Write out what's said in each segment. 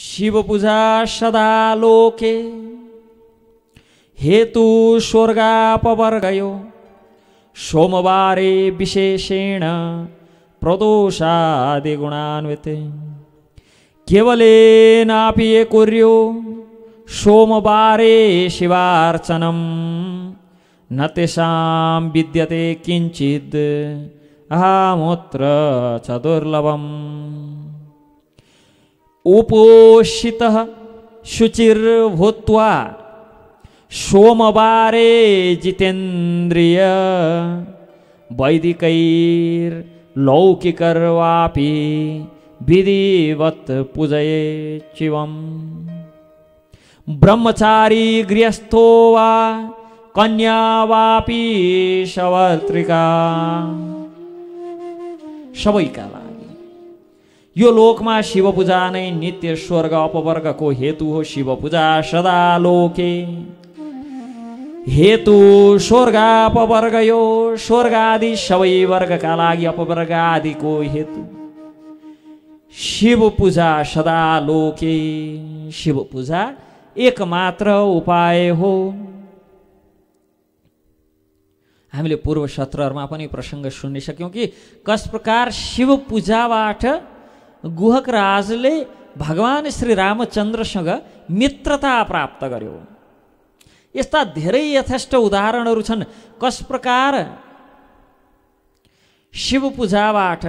शिव पूजा सदा लोके हेतु स्वर्गापवर्गयो सोमवारे विशेषेण प्रदोषादिगुणान्विते केवलेनापि ये कुर्यो सोमवारे शिवार्चनं न तेषां विद्यते किञ्चित् अहामूत्र च दुर्लभम् उपोषितः शुचिर्भूत्वा सोमवारे जितेन्द्रिय वैदिकैर्लौकिकर्वापि विधिवत् पूजये शिवम्। ब्रह्मचारी गृहस्थो वा कन्या वापि सबैका यो लोकमा शिव पूजा नै नित्य स्वर्ग अपवर्गको हेतु हो शिव पूजा सदा लोके। हेतु स्वर्ग अपवर्ग यो स्वर्ग आदि सबै वर्गका लागि अपवर्ग आदिको हेतु। शिव पूजा सदा लोके। शिव पूजा एकमात्र उपाय हो। हामीले पूर्व सत्रहरूमा पनि प्रसङ्ग सुनिसक्यौँ कि कस प्रकार शिव पूजाबाट गुहक राजले भगवान् श्री रामचन्द्रसँग मित्रता प्राप्त गर्यो यस्ता धेरै यथेष्ट उदाहरणहरू छन् कस प्रकार शिव पूजाबाट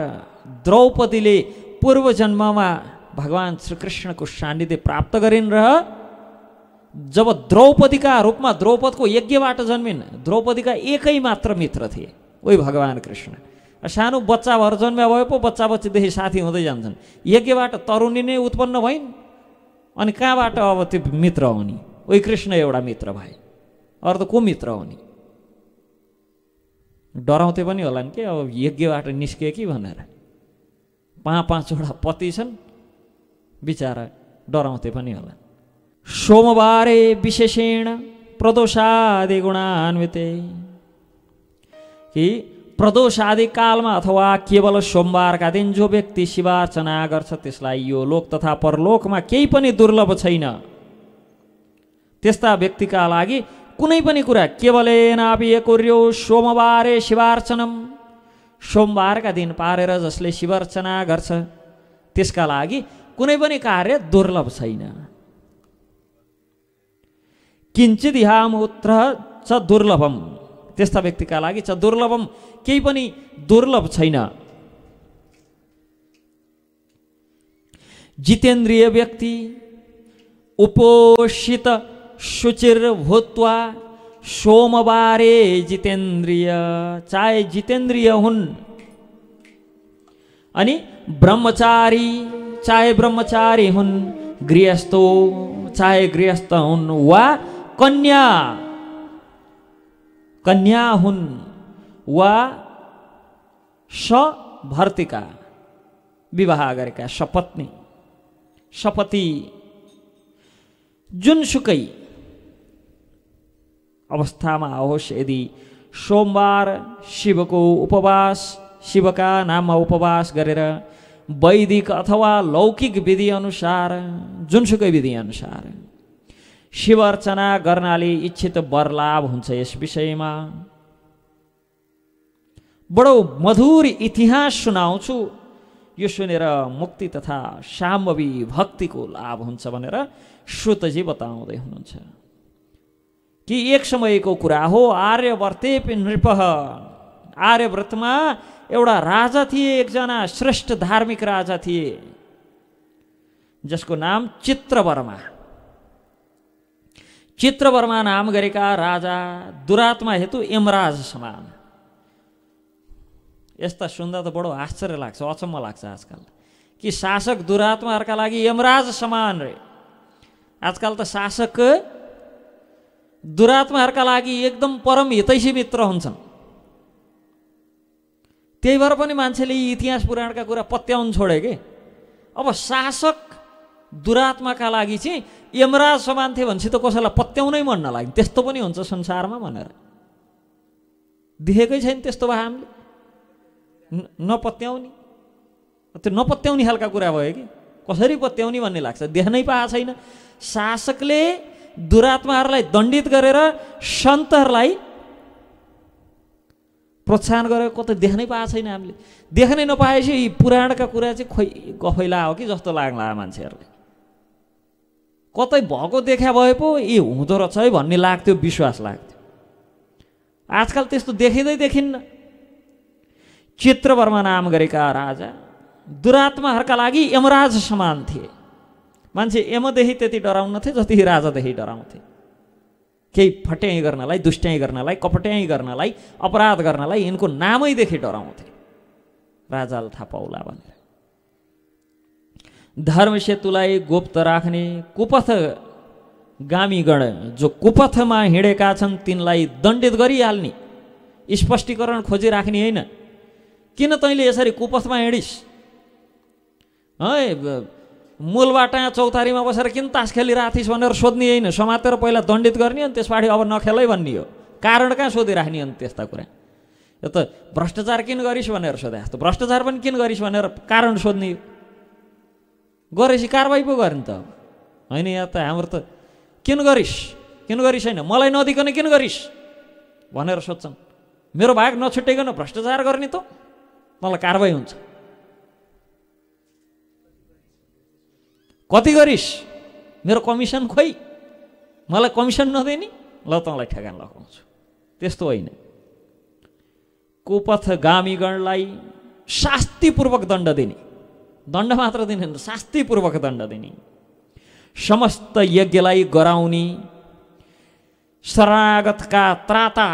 द्रौपदीले पूर्व जन्ममा भगवान् श्रीकृष्णको सान्निध्य प्राप्त गरिन् र जब द्रौपदीका रूपमा द्रौपदको यज्ञबाट जन्मिन् द्रौपदीका एकै मात्र मित्र थिए ओइ भगवान् कृष्ण सानो बच्चा भएर जन्म्या भए पो बच्चा बच्चीदेखि साथी हुँदै जान्छन्। यज्ञबाट तरुणी नै उत्पन्न भइन् अनि कहाँबाट अब त्यो मित्र हुने? ओइ कृष्ण एउटा मित्र भए अरू त को मित्र हुने? डराउँथे पनि होला नि के? अब यज्ञबाट निस्के कि भनेर। पाँच पाँचवटा पति छन् बिचरा डराउँथे पनि होला सोमबारे विशेषेण प्रदोषादि गुणान्विते। कि प्रदोषादि कालमा अथवा केवल सोमबारका दिन जो व्यक्ति शिवार्चना गर्छ त्यसलाई यो लोक तथा परलोकमा केही पनि दुर्लभ छैन। त्यस्ता व्यक्तिका लागि कुनै पनि कुरा केवलेनापि कुर्यो सोमबारे शिवार्चनम सोमबारका दिन पारेर जसले शिवार्चना गर्छ त्यसका लागि कुनै पनि कार्य दुर्लभ छैन। किञ्चित यामूत्र च दुर्लभम। त्यस्ता व्यक्तिका लागि च दुर्लभम केही पनि दुर्लभ छैन। जितेन्द्रिय व्यक्ति उपोषित शुचिर भूत्वा सोमबारे जितेन्द्रिय चाहे जितेन्द्रिय हुन्। अनि ब्रह्मचारी चाहे ब्रह्मचारी हुन् गृहस्थो चाहे गृहस्थ हुन् वा कन्या। कन्या हुन् वा सभर्तिका विवाह गरेका सपत्नी सपति जुनसुकै अवस्थामा आओस् यदि सोमबार शिवको उपवास शिवका नाममा उपवास गरेर वैदिक अथवा लौकिक विधिअनुसार जुनसुकै विधिअनुसार शिव अर्चना गर्नाले इच्छित वर लाभ हुन्छ यस विषयमा। बडो मधुर इतिहास सुनाउँछु। यो सुनेर मुक्ति तथा साम्भवी भक्तिको लाभ हुन्छ भनेर श्रुतजी बताउँदै हुनुहुन्छ। कि एक समयको कुरा हो आर्यवर्ते नृप। आर्यव्रतमा एउटा राजा थिए एकजना श्रेष्ठ धार्मिक राजा थिए जसको नाम चित्रवर्मा। चित्रवर्मा नाम गरेका राजा दुरात्मा हेतु यमराज समान। यस्ता सुन्दा त बडो आश्चर्य लाग्छ अचम्म लाग्छ आजकल। कि शासक दुरात्माहरूका लागि यमराज समान रे। आजकल त शासक दुरात्माहरूका लागि एकदम परम हितैषी मित्र हुन्छन्। त्यही भएर पनि मान्छेले यी इतिहास पुराणका कुरा पत्याउनु छोडे कि? अब शासक दुरात्माका लागि चाहिँ यमराज समान थियो भनेपछि त कसैलाई पत्याउनै मन नलाग्ने। त्यस्तो पनि हुन्छ संसारमा भनेर। देखेकै छैन त्यस्तो भए हामीले। नपत्याउने। त्यो नपत्याउने खालका कुरा भयो कि? कसरी पत्याउने भन्ने लाग्छ। देख्नै पाएको छैन। शासकले दुरात्माहरूलाई दण्डित गरेर सन्तहरूलाई प्रोत्साहन गरेर कतै देख्नै पाएको छैन हामीले। देख्नै नपाएपछि यी पुराणका कुरा चाहिँ खोइ गफैला हो कि जस्तो लाग्ला मान्छेहरूलाई कतै भएको देखा भए पो यी हुँदो रहेछ है भन्ने लाग्थ्यो विश्वास लाग्थ्यो। आजकल त्यस्तो देखिँदै देखिन्न। चित्रवर्मा नाम गरेका राजा दुरात्माहरूका लागि यमराज समान थिए। मान्छे यमदेखि त्यति डराउन्थे जति राजादेखि डराउँथे। केही फट्याइ गर्नलाई दुष्ट्याइ गर्नलाई कपट्याइ गर्नलाई अपराध गर्नलाई यिनको नामैदेखि डराउँथे। राजाले थाहा पाउला भनेर। धर्म सेतुलाई गुप्त राख्ने कुपथ गामीगण जो कुपथमा हिँडेका छन् तिनलाई दण्डित गरिहाल्ने स्पष्टीकरण खोजिराख्ने होइन किन तैँले यसरी कुपथमा हिँडिस् है मूलबाट चौतारीमा बसेर किन तास खेलिरहेको भनेर सोध्ने होइन समातेर पहिला दण्डित गर्ने अनि त्यसपछि अब नखेलै भन्ने हो। कारण कहाँ सोधिराख्ने अनि त्यस्ता कुरा? यो त भ्रष्टाचार किन गरिस् भनेर सोधे जस्तो भ्रष्टाचार पनि किन गरिस् भनेर कारण सोध्ने? गरेपछि कारवाही पो गर्ने त। होइन यहाँ त हाम्रो त किन गरिस्? किन गरिस् होइन? मलाई नदिकन किन गरिस्? भनेर सोध्छन्। मेरो भाग नछुट्याइकन भ्रष्टाचार गर्ने त? मलाई कारवाही हुन्छ। कति गरिस्? मेरो कमिसन खोइ। मलाई कमिसन नदिने ल तँलाई ठेगान लगाउँछु। त्यस्तो होइन। कुपथगामीगणलाई शास्तिपूर्वक दण्ड दिने। दण्ड मात्र दिने शास्तिपूर्वक दण्ड दिने समस्त यज्ञलाई गराउने शरागतका त्राता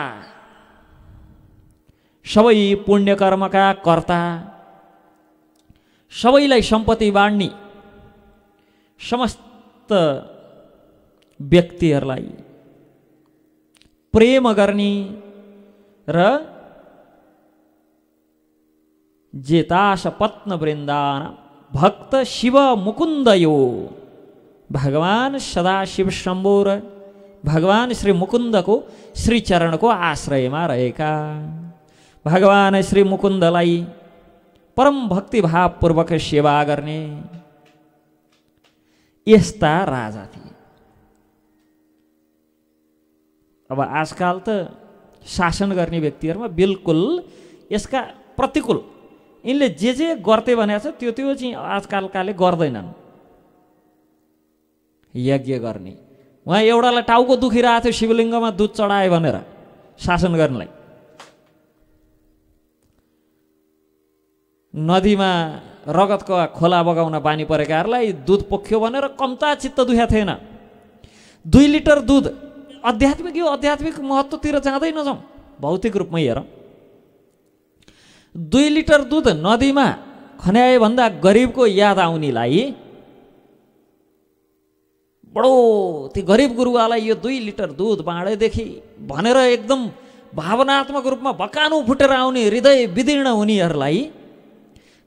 सबै पुण्यकर्मका कर्ता सबैलाई सम्पत्ति बाँड्ने समस्त व्यक्तिहरूलाई प्रेम गर्ने र जेतास पत्न वृन्दान भक्त शिव मुकुन्द यो भगवान् सदाशिव शम्भो र भगवान् श्री मुकुन्दको श्रीचरणको आश्रयमा रहेका। भगवान् श्री मुकुन्दलाई परम भक्तिभावपूर्वक सेवा गर्ने यस्ता राजा थिए। अब आजकाल त शासन गर्ने व्यक्तिहरूमा बिल्कुल यसका प्रतिकूल यिनले जे जे गर्थे भनेको छ त्यो त्यो चाहिँ आजकालकाले गर्दैनन्। यज्ञ गर्ने। उहाँ एउटालाई टाउको दुखिरहेको थियो शिवलिङ्गमा दुध चढायो भनेर शासन गर्नलाई। नदीमा रगतको खोला बगाउन बानी परेकाहरूलाई दुध पोख्यो भनेर कम्ता चित्त दुख्या थिएन। दुई लिटर दुध आध्यात्मिक यो आध्यात्मिक महत्त्वतिर जाँदै नजाउँ। भौतिक रूपमै हेर। दुई लिटर दुध नदीमा खन्याए भन्दा गरिबको याद आउनेलाई बडो ती गरिब गुरुवालाई यो दुई लिटर दुध बाँडेदेखि भनेर एकदम भावनात्मक रूपमा भकानु फुटेर आउने हृदय विदीर्ण हुनेहरूलाई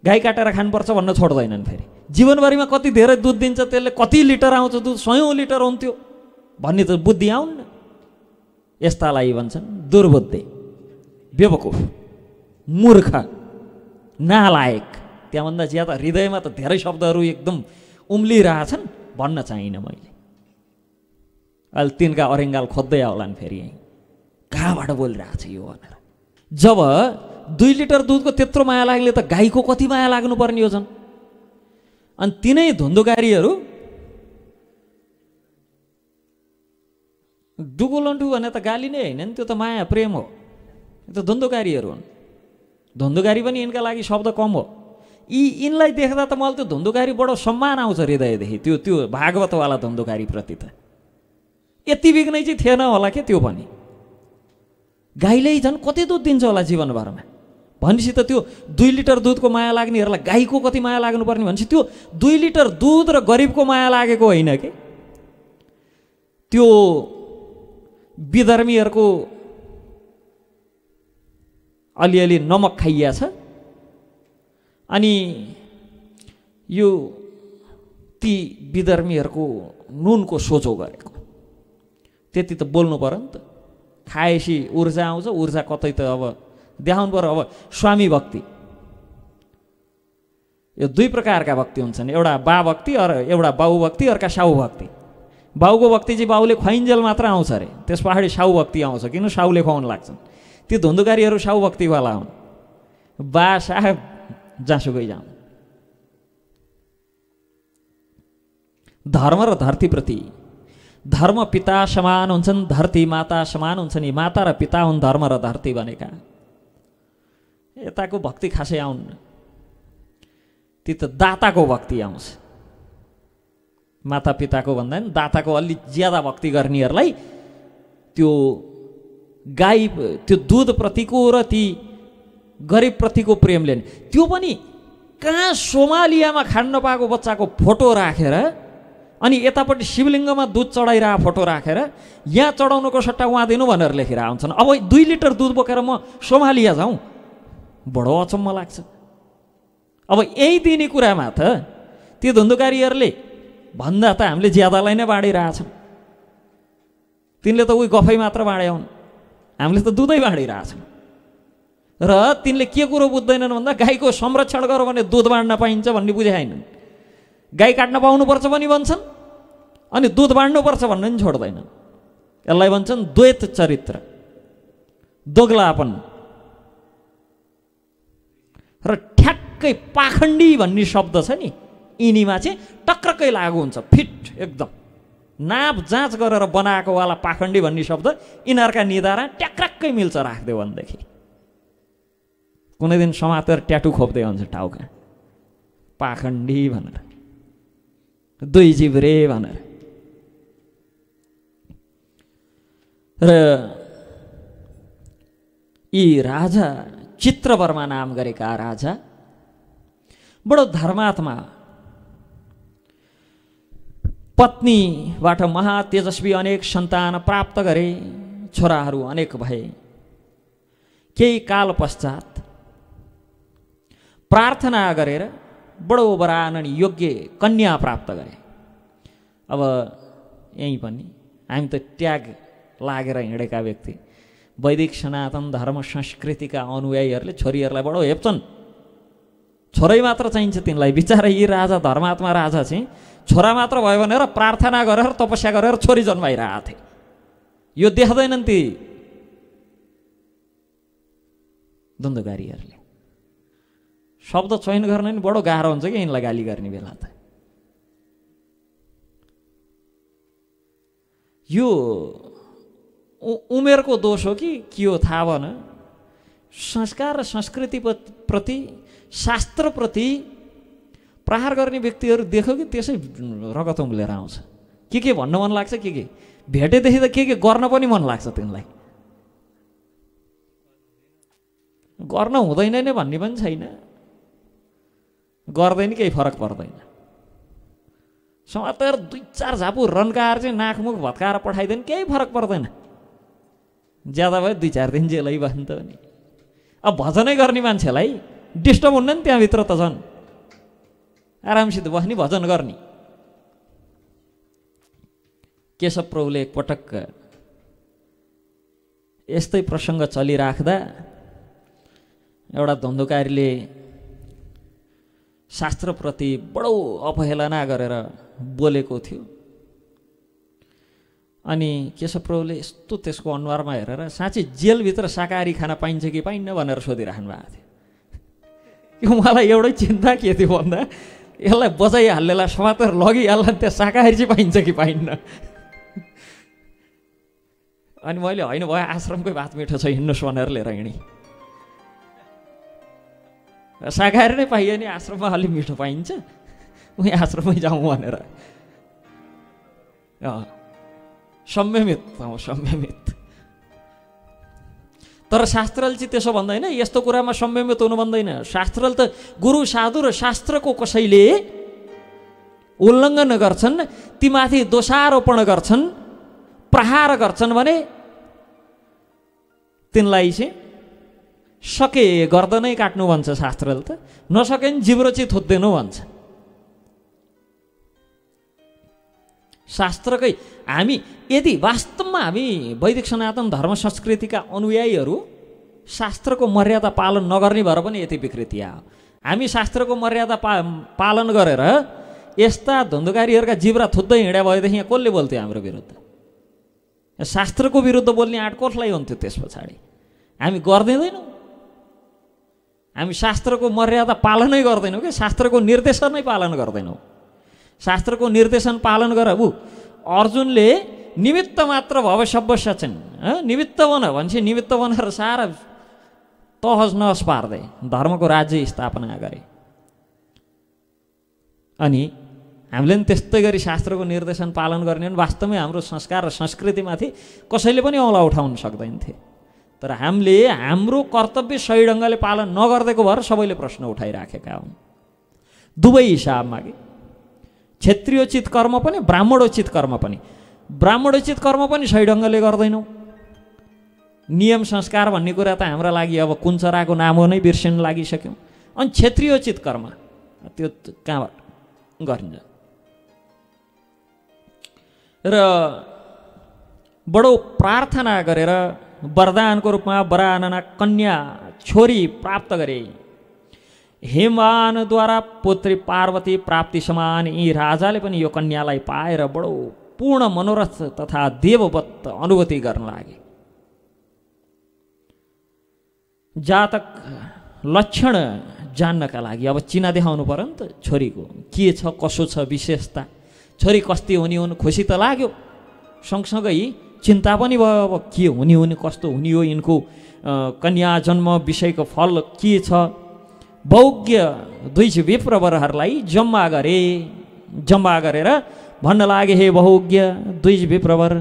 गाई काटेर खानुपर्छ भन्न छोड्दैनन् फेरि। जीवनभरिमा कति धेरै दुध दिन्छ त्यसले कति लिटर आउँछ दुध? सयौँ लिटर हुन्थ्यो। भन्ने त बुद्धि आउन्न। यस्तालाई भन्छन् दुर्बुद्धि बेवकुफ। मूर्ख नालायक। त्यहाँभन्दा ज्यादा हृदयमा त धेरै शब्दहरू एकदम उम्लिरहेछन् भन्न चाहिनँ मैले। अहिले तिनका अरेङ्गाल खोज्दै आउलान् फेरि कहाँबाट बोलिरहेको छ यो भनेर। जब दुई लिटर दुधको त्यत्रो माया लाग्ने त गाईको कति माया लाग्नुपर्ने हो झन्। अनि तिनै धुन्धुगारीहरू डुगुलन्टु भने त गाली नै होइन नि त्यो त माया प्रेम हो। त्यो धुन्धुगारीहरू हुन्। धुन्धुगारी पनि यिनका लागि शब्द कम हो। यी यिनलाई देख्दा त मलाई त्यो धुन्धुगारी बडो सम्मान आउँछ हृदयदेखि त्यो त्यो भागवतवाला धुन्धुगारीप्रति त। यति बिग्नै चाहिँ थिएन होला के त्यो पनि? गाईले झन् कति दुध दिन्छ होला जीवनभरमा? भनेपछि त त्यो दुई लिटर दुधको माया लाग्नेहरूलाई गाईको कति माया लाग्नुपर्ने भनेपछि त्यो दुई लिटर दुध र गरिबको माया लागेको होइन कि? त्यो विधर्मीहरूको अलिअलि नमक खाइया छ। अनि यो ती विधर्मीहरूको नुनको सोझो गरेको। त्यति त बोल्नु पऱ्यो नि त। खाएपछि ऊर्जा आउँछ ऊर्जा कतै त अब देखाउनु पऱ्यो। अब स्वामी भक्ति। यो दुई प्रकारका भक्ति हुन्छन्। एउटा बा भक्ति अरू एउटा बाउ भक्ति अर्का साउ भक्ति। बाउको भक्ति चाहिँ बाउले खुवाइन्जेल मात्र आउँछ अरे। त्यस पछाडि साउ भक्ति आउँछ। किन? साउले खुवाउनु लाग्छन्। त्यो धुन्धुकारीहरू साउ भक्तिवाला हुन्। बा साहेब जाँसुकै जाउँ। धर्म र धरतीप्रति धर्म पिता समान हुन्छन् धरती माता समान हुन्छन् यी माता र पिता हुन् धर्म र धरती भनेका। यताको भक्ति खासै आउन्। ती त दाताको भक्ति आउँछ। माता पिताको भन्दा पनि दाताको अलि ज्यादा भक्ति गर्नेहरूलाई त्यो गाई त्यो दुधप्रतिको र ती गरिबप्रतिको प्रेमले त्यो पनि कहाँ सोमालियामा खान नपाएको बच्चाको फोटो राखेर अनि यतापट्टि शिवलिङ्गमा दुध चढाइरहेको फोटो राखेर यहाँ चढाउनुको सट्टा उहाँ दिनु भनेर लेखेर आउँछन्। अब दुई लिटर दुध बोकेर म सोमालिया जाउँ? बडो अचम्म लाग्छ। अब यही दिने कुरामा त त्यो धुन्धुकारीहरूले भन्दा त हामीले ज्यादालाई नै बाँडिरहेछौँ तिनले त उही गफै मात्र हुन् हामीले त दुधै बाँडिरहेछौँ र तिनले के कुरो बुझ्दैनन् भन्दा गाईको संरक्षण गर भने दुध बाँड्न पाइन्छ भन्ने बुझाएनन्। गाई काट्न पाउनुपर्छ पनि भन्छन् अनि दुध बाँड्नुपर्छ भन्ने पनि छोड्दैनन्। यसलाई भन्छन् द्वैत चरित्र दोग्लापन। र ठ्याक्कै पाखण्डी भन्ने शब्द छ नि यिनीमा चाहिँ टक्रक्कै लागु हुन्छ फिट एकदम। नाप जाँच गरेर बनाएको वाला पाखण्डी भन्ने शब्द यिनीहरूका निधारा ट्याक्रक्कै मिल्छ राखिदियो भनेदेखि। कुनै दिन समातेर ट्याटु खोप्दै हुन्छ टाउका। पाखण्डी भनेर। दुई जिब्रे भनेर। र यी राजा चित्रवर्मा नाम गरेका राजा बडो धर्मात्मा पत्नीबाट महातेजस्वी अनेक सन्तान प्राप्त गरे छोराहरू अनेक भए। केही काल पश्चात प्रार्थना गरेर बडो वरान अनि योग्य कन्या प्राप्त गरे। अब यहीँ पनि हामी त ट्याग लागेर हिँडेका व्यक्ति। वैदिक सनातन धर्म संस्कृतिका अनुयायीहरूले छोरीहरूलाई बडो हेप्छन्। छोरै मात्र चाहिन्छ तिनलाई बिचरा यी राजा धर्मात्मा राजा चाहिँ छोरा मात्र भयो भनेर प्रार्थना गरेर तपस्या गरेर छोरी जन्माइरहेको थिए यो देख्दैनन् ती द्वन्द्वकारीहरूले। शब्द चयन गर्न नि बडो गाह्रो हुन्छ कि यिनलाई गाली गर्ने बेला त। यो उमेरको दोष हो कि के हो थाहा भन संस्कार र संस्कृति प्रति शास्त्रप्रति प्रहार गर्ने व्यक्तिहरू देख्यो कि त्यसै रगत उम्लेर आउँछ। के के भन्न मन लाग्छ के के? भेटेदेखि त के के गर्न पनि मन लाग्छ तिनलाई। गर्न हुँदैन नै भन्ने पनि छैन। गर्दैन केही फरक पर्दैन। समातेर दुई चार झापु रन्काएर चाहिँ नाकमुख भत्काएर पठाइदियो केही फरक पर्दैन। ज्यादा भयो दुई चार दिन जेलै भयो नि त नि अब भजनै गर्ने मान्छेलाई डिस्टर्ब हुन्न नि त्यहाँभित्र त झन्। आरामसित बस्ने भजन गर्ने। केशव प्रभुले एकपटक यस्तै प्रसङ्ग चलिराख्दा एउटा धन्धुकारीले शास्त्रप्रति बडो अपहेलना गरेर बोलेको थियो। अनि केशव प्रभुले यस्तो त्यसको अनुहारमा हेरेर साँच्चै जेलभित्र शाकाहारी खाना पाइन्छ कि पाइन्न भनेर सोधिराख्नु भएको थियो। यो मलाई एउटै चिन्ता के थियो भन्दा यसलाई बजाइहाल्नेलाई समातेर लगिहाल्ला त्यहाँ शाकाहारी चाहिँ पाइन्छ कि पाइन्न अनि मैले होइन भयो आश्रमकै भात मिठो छ हिँड्नुहोस् भनेर लिएर हिँडेँ शाकाहारी नै पाइयो नि आश्रममा अलिक मिठो पाइन्छ उहीँ आश्रममै जाउँ भनेर संयमित संयमित तर शास्त्रले चाहिँ त्यसो भन्दैन यस्तो कुरामा संयमित हुनु भन्दैन। शास्त्रले त गुरु साधु र शास्त्रको कसैले उल्लङ्घन गर्छन् तीमाथि दोषारोपण गर्छन् प्रहार गर्छन् भने तिनलाई चाहिँ सके गर्दनै काट्नु भन्छ शास्त्रले त। नसके नि जिब्रो चाहिँ थोत्दैनौ भन्छ। शास्त्रकै हामी यदि वास्तवमा हामी वैदिक सनातन धर्म संस्कृतिका अनुयायीहरू शास्त्रको मर्यादा पालन नगर्ने भएर पनि यति विकृति आयो हामी शास्त्रको मर्यादा पा पालन गरेर यस्ता धुन्धुकारीहरूका जिब्रा थुत्दै हिँड्या भएदेखि यहाँ कसले बोल्थ्यो हाम्रो विरुद्ध? शास्त्रको विरुद्ध बोल्ने आँट कसलाई हुन्थ्यो त्यस पछाडि? हामी गरिदिँदैनौँ हामी शास्त्रको मर्यादा पालनै गर्दैनौँ कि? शास्त्रको निर्देशन पालन गर्दैनौँ। शास्त्रको निर्देशन पालन गर। ऊ अर्जुनले निमित्त मात्र भव सभ्य सचिन निमित्त बन भनेपछि निमित्त बनाएर सारा तहस नहस पार्दै धर्मको राज्य स्थापना गरे। अनि हामीले पनि त्यस्तै गरी शास्त्रको निर्देशन पालन गर्ने भने वास्तवमै हाम्रो संस्कार र संस्कृतिमाथि कसैले पनि औला उठाउन सक्दैनथे तर हामीले हाम्रो कर्तव्य सही ढङ्गले पालन नगरिदिएको भएर सबैले प्रश्न उठाइराखेका हुन्। दुवै हिसाबमा कि क्षेत्रीयोचित कर्म पनि ब्राह्मणोचित कर्म पनि। ब्राह्मणोचित कर्म पनि सही ढङ्गले गर्दैनौँ। नियम संस्कार भन्ने कुरा त हाम्रा लागि अब कुञ्चराको नाम हो नै बिर्सिनु लागिसक्यौँ। अनि क्षेत्रीयोचित कर्म त्यो कहाँबाट गरिन्छ? र बडो प्रार्थना गरेर वरदानको रूपमा वरानना कन्या छोरी प्राप्त गरे। हेमवानद्वारा पुत्री पार्वती प्राप्ति समान यी राजाले पनि यो कन्यालाई पाएर बडो पूर्ण मनोरथ तथा देववत अनुभूति गर्न लागे। जातक लक्षण जान्नका लागि। अब चिना देखाउनु पऱ्यो नि त छोरीको। के छ कसो छ विशेषता? छोरी कस्ती हुने हुन् खुसी त लाग्यो। सँगसँगै चिन्ता पनि भयो अब के हुने हुने कस्तो हुने हो यिनको कन्या जन्म विषयको फल के छ? भौज्ञ दुई विप्रवरहरूलाई जम्मा गरे जम्मा गरेर भन्न लागे हे बहुज्ञ दुई विप्रवर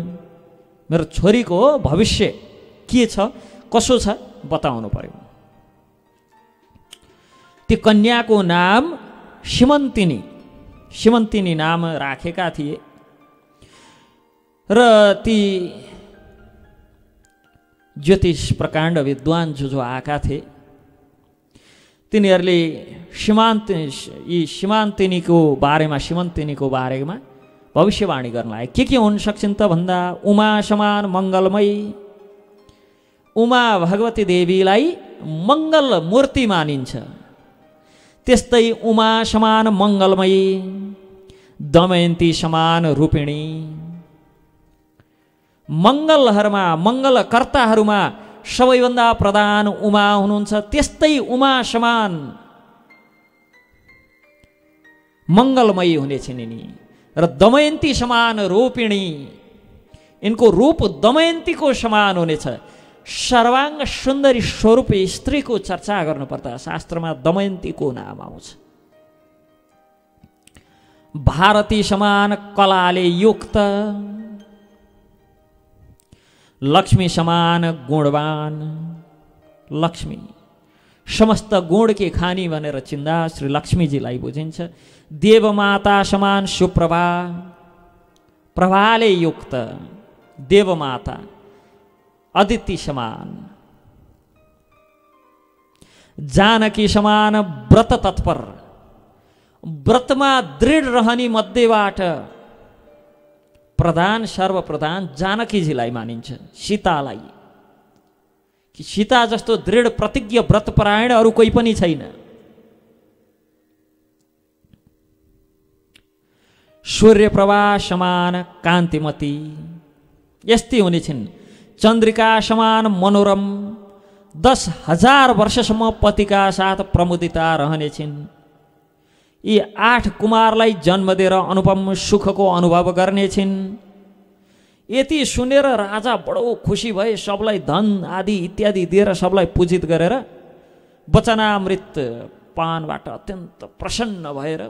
मेरो छोरीको भविष्य के छ? कसो छ? बताउनु पर्यो। त्यो कन्याको नाम सिमन्तिनी सिमन्तिनी नाम राखेका थिए। र ती ज्योतिष प्रकाण्ड विद्वान जो जो आएका थिए तिनीहरूले सीमान्त यी सीमान्तिनीको बारेमा सीमन्तिनीको बारेमा भविष्यवाणी गर्न के के हुन सक्छन् त भन्दा उमा समान मङ्गलमय। उमा भगवती देवीलाई मङ्गल मूर्ति मानिन्छ। त्यस्तै उमा समान मङ्गलमयी दमयन्ती समान रूपिणी। मङ्गलहरूमा मङ्गलकर्ताहरूमा सबैभन्दा प्रधान उमा हुनुहुन्छ त्यस्तै उमा समान। मङ्गलमयी हुनेछन् यिनी र दमयन्ती समान रूपिणी। यिनको रूप दमयन्तीको समान हुनेछ। सर्वाङ्ग सुन्दरी स्वरूप स्त्रीको चर्चा गर्नुपर्दा शास्त्रमा दमयन्तीको नाम आउँछ। भारती समान कलाले युक्त। लक्ष्मी समान गुणवान। लक्ष्मी। समस्त गुणकी खानी भनेर चिन्दा श्री लक्ष्मीजीलाई बुझिन्छ देवमाता समान सुप्रभा। प्रभाले युक्त। देवमाता अदिति समान। जानकी समान व्रत तत्पर। व्रतमा दृढ रहने मध्येबाट प्रधान सर्वप्रधान जानकीजीलाई मानिन्छ सीतालाई। कि सीता जस्तो दृढ प्रतिज्ञ व्रतपरायण अरू कोही पनि छैन। सूर्यप्रभा समान कान्तिमती। यस्तै हुने छिन् चन्द्रिका समान मनोरम। दस हजार वर्षसम्म पतिका साथ प्रमुदिता रहनेछिन्। यी आठ कुमारलाई जन्म दिएर अनुपम सुखको अनुभव गर्नेछिन् यति सुनेर राजा बडो खुसी भए सबलाई धन आदि इत्यादि दिएर सबलाई पूजित गरेर वचनामृत पानबाट अत्यन्त प्रसन्न भएर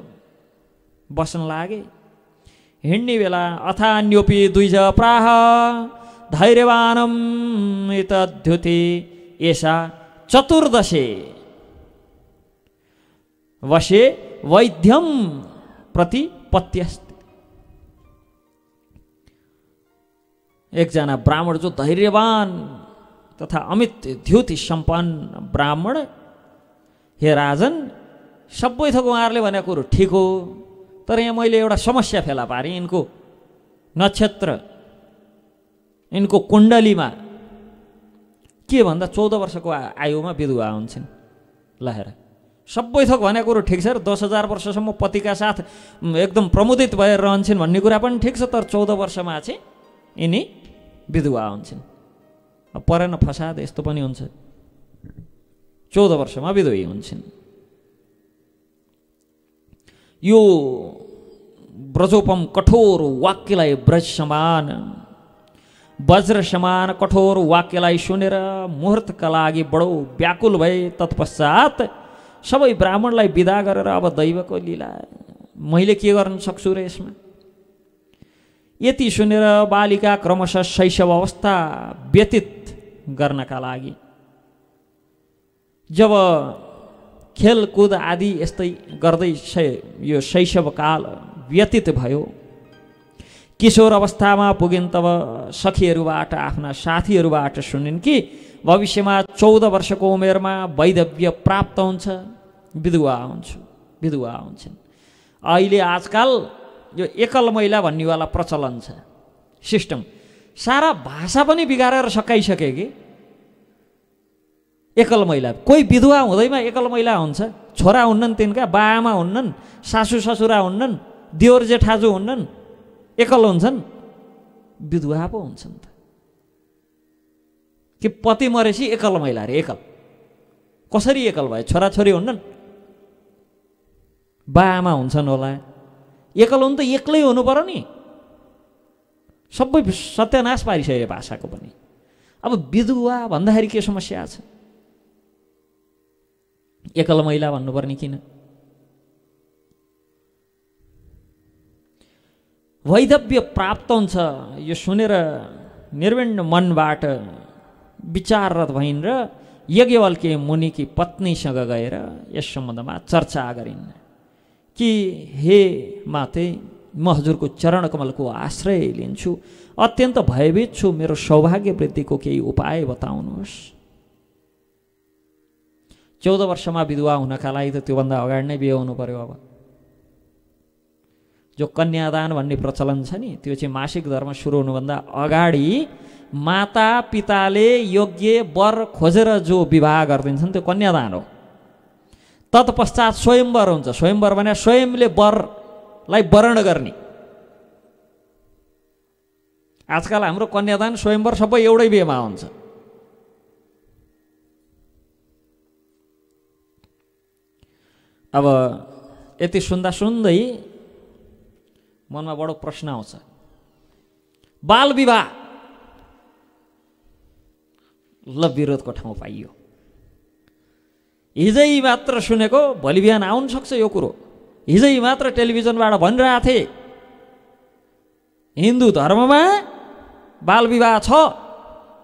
बस्न लागे। हिँड्ने बेला अथान्योपी दुई प्राह धैर्यवानम चतुर्दशे। वशे वैद्यम प्रति पत्यस्ति एकजना ब्राह्मण जो धैर्यवान तथा अमित द्युति सम्पन्न ब्राह्मण हे राजन सबै थोक उहाँहरूले भनेको कुरो ठिक हो तर यहाँ मैले एउटा समस्या फेला पारेँ। यिनको नक्षत्र यिनको कुण्डलीमा के भन्दा चौध वर्षको आयुमा विधुवा हुन्छन्। ल हेर। सबै थोक भनेको कुरो ठिक छ र दस हजार वर्षसम्म पतिका साथ एकदम प्रमुदित भएर रहन्छन् भन्ने कुरा पनि ठिक छ तर चौध वर्षमा चाहिँ यिनी विधुवा हुन्छन्। परेन फसाद यस्तो पनि हुन्छ। चौध वर्षमा विधुवी हुन्छन्। यो ब्रजोपम कठोर वाक्यलाई ब्रज समान वज्र समान कठोर वाक्यलाई सुनेर मुहुर्तका लागि बडो व्याकुल भए तत्पश्चात सबै ब्राह्मणलाई विदा गरेर अब दैवको लीला। मैले के गर्न सक्छु र यसमा? यति सुनेर बालिका क्रमशः शैशव अवस्था व्यतीत गर्नका लागि। जब खेलकुद आदि यस्तै गर्दै यो शैशवकाल व्यतीत भयो किशोर अवस्थामा पुगिन् तब सखीहरूबाट आफ्ना साथीहरूबाट सुनिन् कि भविष्यमा चौध वर्षको उमेरमा वैधव्य प्राप्त हुन्छ। विधुवा हुन्छु विधुवा हुन्छन्। अहिले आजकल यो एकल महिला भन्नेवाला प्रचलन छ सिस्टम। सारा भाषा पनि बिगारेर सकाइसके कि? एकल महिला कोही विधवा हुँदैमा एकल महिला हुन्छ। छोरा हुन्नन् तिनका बाआमा हुन्नन् सासु ससुरा हुन्नन् दियोर जेठाजु हुन्नन् एकल हुन्छन्। विधवा पो हुन्छन् त। कि पति मरेपछि एकल महिला अरे एकल। कसरी एकल भयो? छोराछोरी हुन्नन्? बाआमा हुन्छन् होला। एकल हुनु त एक्लै हुनु पऱ्यो नि। सबै सत्यानाश पारिसक्यो भाषाको पनि। अब विधुवा भन्दाखेरि के समस्या छ? एकल महिला भन्नुपर्ने किन? वैधव्य प्राप्त हुन्छ। यो सुनेर निर्विण्ण मनबाट विचाररत भइन् र यज्ञवल्के मुनिकी पत्नीसँग गएर यस सम्बन्धमा चर्चा गरिन्। कि हे माते म हजुरको चरण कमलको आश्रय लिन्छु। अत्यन्त भयभीत छु मेरो सौभाग्य वृद्धिको केही उपाय बताउनुहोस्। चौध वर्षमा विधवा हुनका लागि त त्योभन्दा अगाडि नै बिहे हुनु पर्यो अब। जो कन्यादान भन्ने प्रचलन छ नि त्यो चाहिँ मासिक धर्म सुरु हुनुभन्दा अगाडि माता पिताले योग्य वर खोजेर जो विवाह गरिदिन्छन् त्यो कन्यादान हो। तत्पश्चात स्वयम्वर हुन्छ। स्वयम्वर भने स्वयंले वरलाई वर्ण गर्ने। आजकल हाम्रो कन्यादान स्वयम्वर सबै एउटै बिहेमा हुन्छ। अब यति सुन्दा सुन्दै मनमा बडो प्रश्न आउँछ। बाल विवाह ल विरोधको ठाउँ पाइयो। हिजै मात्र सुनेको भोलि बिहान आउनु सक्छ यो कुरो। हिजै मात्र टेलिभिजनबाट भनिरहेको थिएँ हिन्दू धर्ममा बाल विवाह छ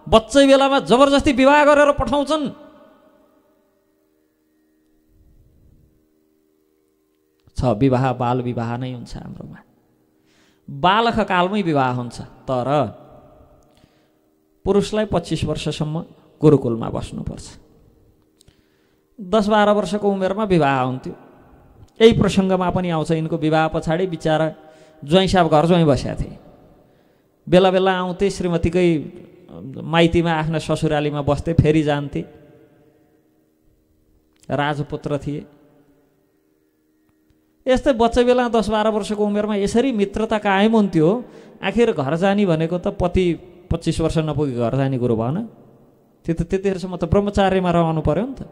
बच्चै बेलामा जबरजस्ती विवाह गरेर पठाउँछन्। छ विवाह बाल विवाह नै हुन्छ हाम्रोमा। बालक कालमै विवाह हुन्छ तर पुरुषलाई पच्चिस वर्षसम्म गुरुकुलमा बस्नुपर्छ। दस बाह्र वर्षको उमेरमा विवाह हुन्थ्यो। यही प्रसङ्गमा पनि आउँछ यिनको विवाह पछाडि बिचरा ज्वाइँ साहब घर ज्वाइँ बसेका थिए। बेला बेला आउँथे श्रीमतीकै माइतीमा आफ्ना ससुरालीमा बस्थे फेरि जान्थे। राजपुत्र थिए। यस्तै बच्चा बेला दस बाह्र वर्षको उमेरमा यसरी मित्रता कायम हुन्थ्यो। आखिर घर जाने भनेको त पति पच्चिस वर्ष नपुगी घर जाने कुरो भएन। त्यो त त्यतिखेरसम्म त ब्रह्मचार्यमा रहनु पऱ्यो नि त।